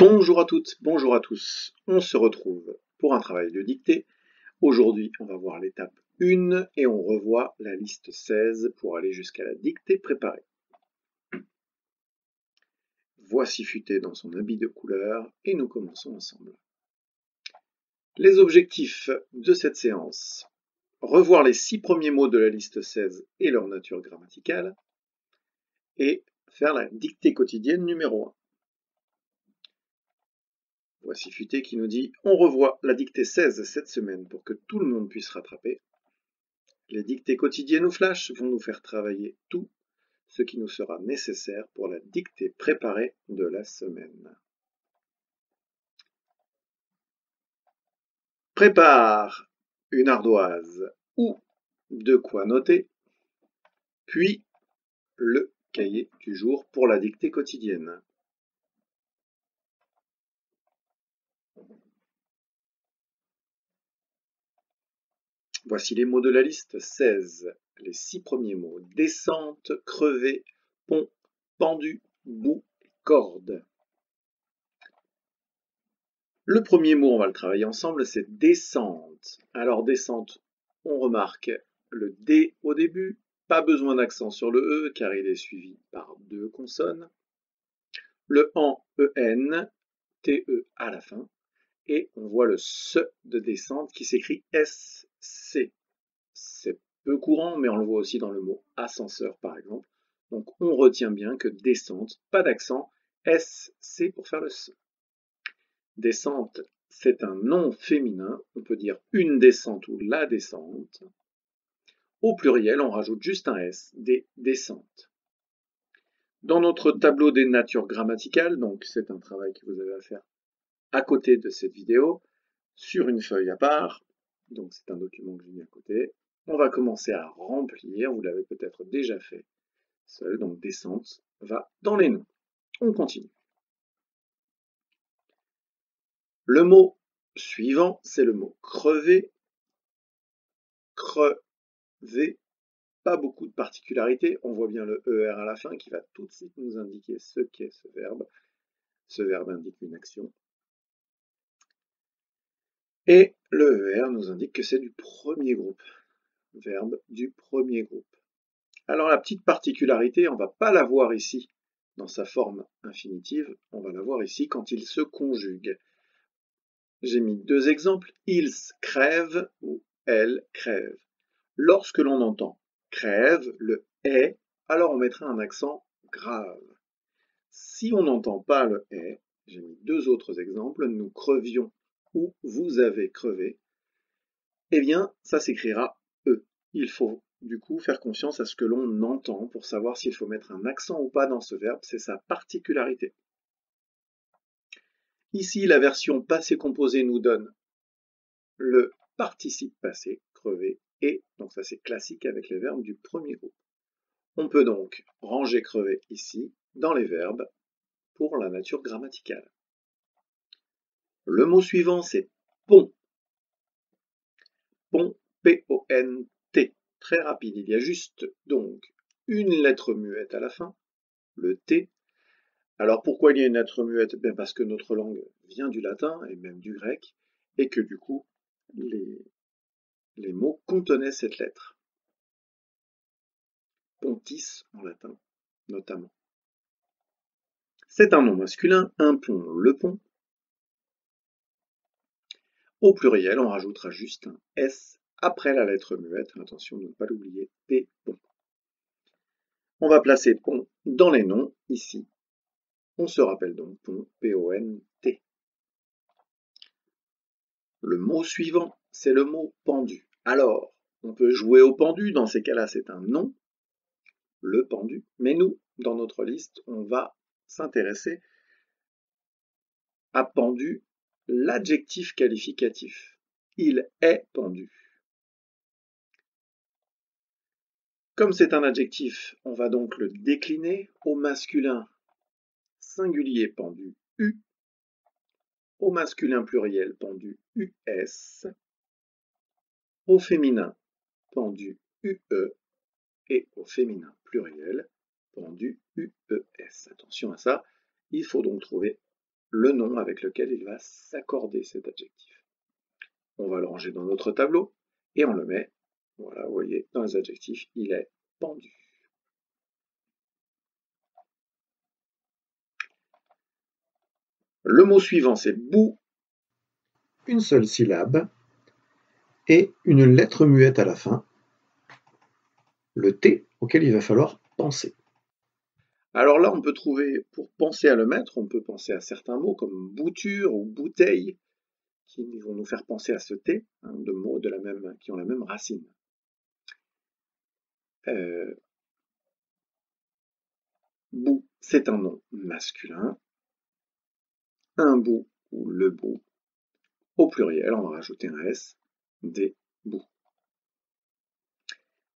Bonjour à toutes, bonjour à tous. On se retrouve pour un travail de dictée. Aujourd'hui, on va voir l'étape 1 et on revoit la liste 16 pour aller jusqu'à la dictée préparée. Voici Futé dans son habit de couleur et nous commençons ensemble. Les objectifs de cette séance. Revoir les six premiers mots de la liste 16 et leur nature grammaticale et faire la dictée quotidienne numéro 1. Voici Futé qui nous dit On revoit la dictée 16 cette semaine pour que tout le monde puisse rattraper. Les dictées quotidiennes ou flash vont nous faire travailler tout ce qui nous sera nécessaire pour la dictée préparée de la semaine. Prépare une ardoise ou de quoi noter, puis le cahier du jour pour la dictée quotidienne. Voici les mots de la liste 16. Les six premiers mots. Descente, crever, pont, pendu, bout, corde. Le premier mot, on va le travailler ensemble, c'est descente. Alors descente, on remarque le D au début, pas besoin d'accent sur le E car il est suivi par deux consonnes. Le en, EN, TE à la fin. Et on voit le SE de descente qui s'écrit SC. C'est peu courant, mais on le voit aussi dans le mot ascenseur par exemple. Donc on retient bien que descente, pas d'accent, SC pour faire le SE. Descente, c'est un nom féminin, on peut dire une descente ou la descente. Au pluriel, on rajoute juste un S, des descentes. Dans notre tableau des natures grammaticales, donc c'est un travail que vous avez à faire à côté de cette vidéo, sur une feuille à part, donc c'est un document que j'ai mis à côté, on va commencer à remplir, vous l'avez peut-être déjà fait seul, donc descente va dans les noms. On continue. Le mot suivant, c'est le mot crever. Crever, pas beaucoup de particularités. On voit bien le ER à la fin qui va tout de suite nous indiquer ce qu'est ce verbe. Ce verbe indique une action. Et le ER nous indique que c'est du premier groupe. Verbe du premier groupe. Alors la petite particularité, on ne va pas la voir ici dans sa forme infinitive, on va la voir ici quand il se conjugue. J'ai mis deux exemples, ils crèvent ou elles crèvent. Lorsque l'on entend crève, le est, alors on mettra un accent grave. Si on n'entend pas le est, j'ai mis deux autres exemples, nous crevions ou vous avez crevé, eh bien, ça s'écrira E. Il faut du coup faire confiance à ce que l'on entend pour savoir s'il faut mettre un accent ou pas dans ce verbe, c'est sa particularité. Ici, la version passé composé nous donne le participe passé, crevé, et, donc ça c'est classique avec les verbes du premier groupe. On peut donc ranger crevé ici dans les verbes pour la nature grammaticale. Le mot suivant, c'est pont. Pont, P-O-N-T. Très rapide. Il y a juste donc une lettre muette à la fin, le T. Alors pourquoi il y a une lettre muette? Ben Parce que notre langue vient du latin et même du grec, et que du coup, les, les mots contenaient cette lettre. Pontis en latin, notamment. C'est un nom masculin, un pont, le pont, au pluriel, on rajoutera juste un S après la lettre muette. Attention de ne pas l'oublier, P, pont. On va placer pont dans les noms, ici. On se rappelle donc pont, P-O-N-T. Le mot suivant, c'est le mot pendu. Alors, on peut jouer au pendu, dans ces cas-là, c'est un nom, le pendu. Mais nous, dans notre liste, on va s'intéresser à pendu l'adjectif qualificatif. Il est pendu. Comme c'est un adjectif, on va donc le décliner au masculin singulier pendu U, au masculin pluriel pendu US, au féminin pendu UE et au féminin pluriel pendu UES. Attention à ça, il faut donc trouver le nom avec lequel il va s'accorder cet adjectif. On va le ranger dans notre tableau et on le met, voilà, vous voyez, dans les adjectifs, il est pendu. Le mot suivant, c'est bout, une seule syllabe et une lettre muette à la fin, le T auquel il va falloir penser. Alors là, on peut trouver, pour penser à le mettre, on peut penser à certains mots comme bouture ou bouteille, qui vont nous faire penser à ce T, hein, de mots de la même, qui ont la même racine. Euh, bout, c'est un nom masculin. Un bout ou le bout. Au pluriel, on va rajouter un S, des bouts.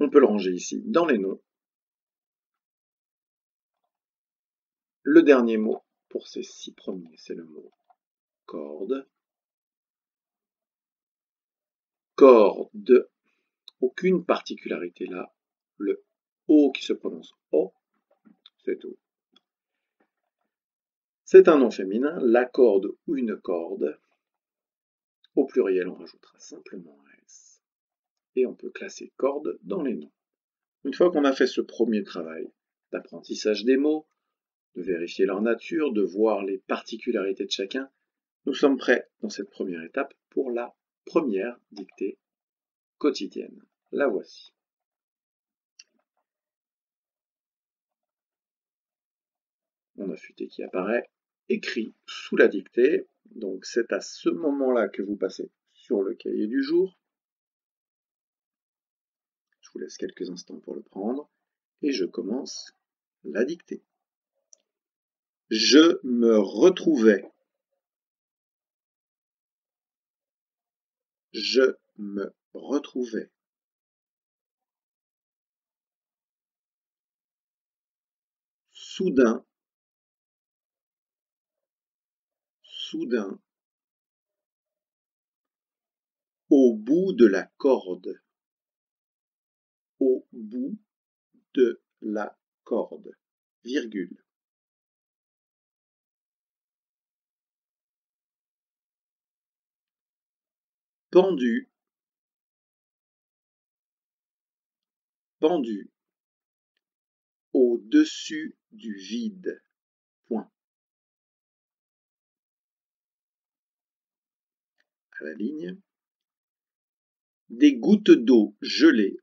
On peut le ranger ici dans les noms Le dernier mot pour ces six premiers, c'est le mot corde. Corde. Aucune particularité là. Le O qui se prononce O, c'est tout. C'est un nom féminin, la corde ou une corde. Au pluriel, on rajoutera simplement un S. Et on peut classer corde dans les noms. Une fois qu'on a fait ce premier travail d'apprentissage des mots, de vérifier leur nature, de voir les particularités de chacun, nous sommes prêts dans cette première étape pour la première dictée quotidienne. La voici. On a futé qui apparaît écrit sous la dictée. Donc c'est à ce moment-là que vous passez sur le cahier du jour. Je vous laisse quelques instants pour le prendre et je commence la dictée. Je me retrouvais. Je me retrouvais. Soudain, soudain, au bout de la corde, au bout de la corde, virgule. Pendu pendu au-dessus du vide. Point. À la ligne. Des gouttes d'eau gelées.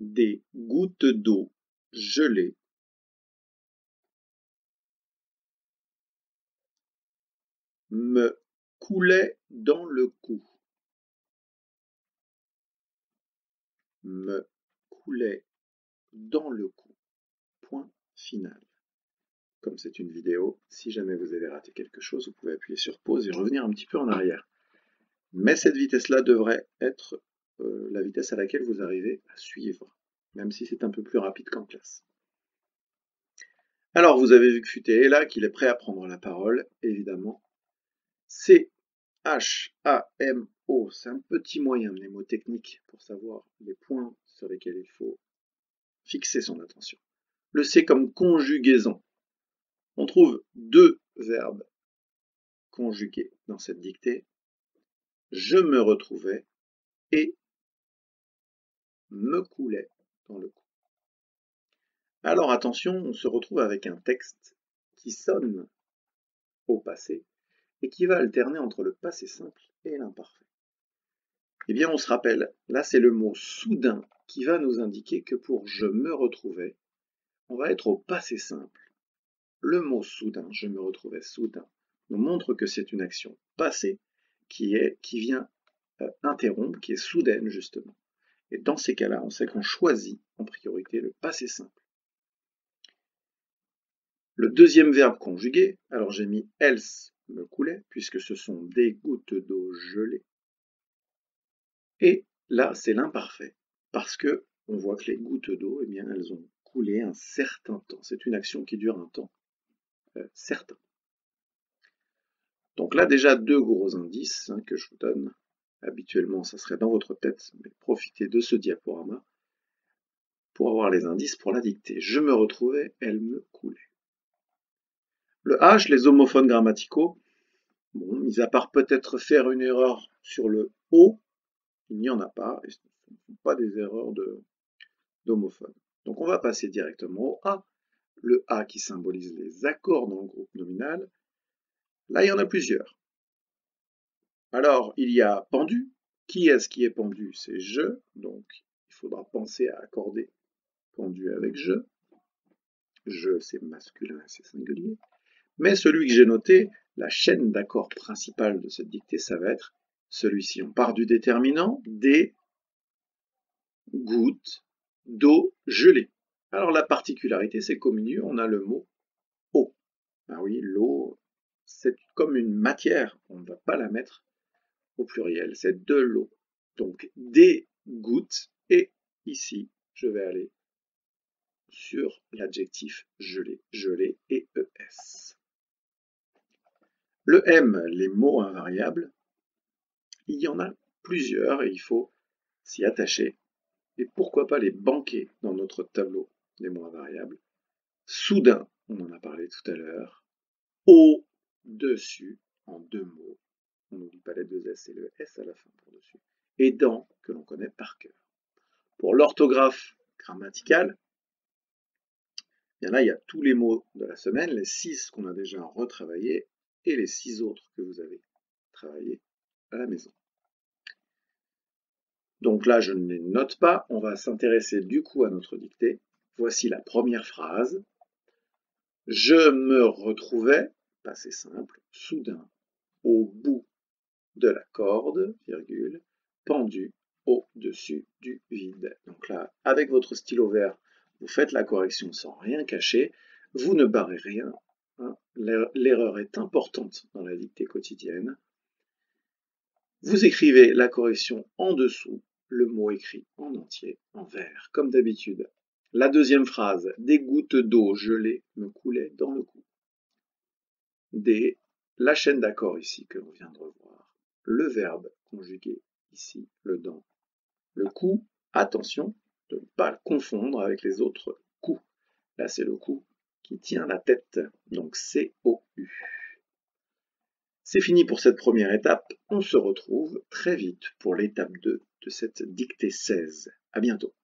Des gouttes d'eau gelées. Coulait dans le cou. Me coulait dans le cou. Point final. Comme c'est une vidéo, si jamais vous avez raté quelque chose, vous pouvez appuyer sur pause et revenir un petit peu en arrière. Mais cette vitesse-là devrait être euh, la vitesse à laquelle vous arrivez à suivre, même si c'est un peu plus rapide qu'en classe. Alors, vous avez vu que Futé est là, qu'il est prêt à prendre la parole, évidemment. C'est H-A-M-O, c'est un petit moyen mnémotechnique pour savoir les points sur lesquels il faut fixer son attention. Le C comme conjugaison. On trouve deux verbes conjugués dans cette dictée. Je me retrouvais et me coulais dans le cou. Alors attention, on se retrouve avec un texte qui sonne au passé et qui va alterner entre le passé simple et l'imparfait. Eh bien, on se rappelle, là c'est le mot soudain qui va nous indiquer que pour je me retrouvais, on va être au passé simple. Le mot soudain, je me retrouvais soudain, nous montre que c'est une action passée qui, est, qui vient euh, interrompre, qui est soudaine justement. Et dans ces cas-là, on sait qu'on choisit en priorité le passé simple. Le deuxième verbe conjugué, alors j'ai mis else me coulait, puisque ce sont des gouttes d'eau gelées. Et là, c'est l'imparfait, parce que on voit que les gouttes d'eau, eh bien, elles ont coulé un certain temps. C'est une action qui dure un temps euh, certain. Donc là, déjà deux gros indices hein, que je vous donne. Habituellement, ça serait dans votre tête, mais profitez de ce diaporama pour avoir les indices pour la dictée. Je me retrouvais, elle me coulait. Le H, les homophones grammaticaux, bon, mis à part peut-être faire une erreur sur le O, il n'y en a pas, et ce ne sont pas des erreurs d'homophones. Donc on va passer directement au A. Le A qui symbolise les accords dans le groupe nominal. Là, il y en a plusieurs. Alors, il y a pendu. Qui est-ce qui est pendu? C'est je, donc il faudra penser à accorder pendu avec je. Je, c'est masculin, c'est singulier. Mais celui que j'ai noté, la chaîne d'accords principale de cette dictée, ça va être celui-ci. On part du déterminant, des gouttes d'eau gelée. Alors la particularité, c'est qu'au milieu, on a le mot eau. Ah oui, l'eau, c'est comme une matière, on ne va pas la mettre au pluriel, c'est de l'eau. Donc des gouttes, et ici, je vais aller sur l'adjectif gelé, gelé et ES. Le M, les mots invariables, il y en a plusieurs et il faut s'y attacher. Et pourquoi pas les banquer dans notre tableau des mots invariables? Soudain, on en a parlé tout à l'heure. Au-dessus, en deux mots. On n'oublie pas les deux S et le S à la fin pour dessus. Et dans, que l'on connaît par cœur. Pour l'orthographe grammaticale, bien là, il y a tous les mots de la semaine, les six qu'on a déjà retravaillés les six autres que vous avez travaillés à la maison. Donc là, je ne les note pas. On va s'intéresser du coup à notre dictée. Voici la première phrase. Je me retrouvais, passé simple, soudain, au bout de la corde, virgule, pendu au-dessus du vide. Donc là, avec votre stylo vert, vous faites la correction sans rien cacher. Vous ne barrez rien. Hein. L'erreur est importante dans la dictée quotidienne. Vous écrivez la correction en dessous, le mot écrit en entier, en vert, comme d'habitude. La deuxième phrase, des gouttes d'eau gelée me coulaient dans le cou. Des, la chaîne d'accord ici que l'on vient de revoir. Le verbe conjugué ici, le dans. Le cou, attention de ne pas le confondre avec les autres coups. Là, c'est le cou qui tient la tête, donc C-O-U. C'est fini pour cette première étape. On se retrouve très vite pour l'étape 2 de cette dictée 16. À bientôt.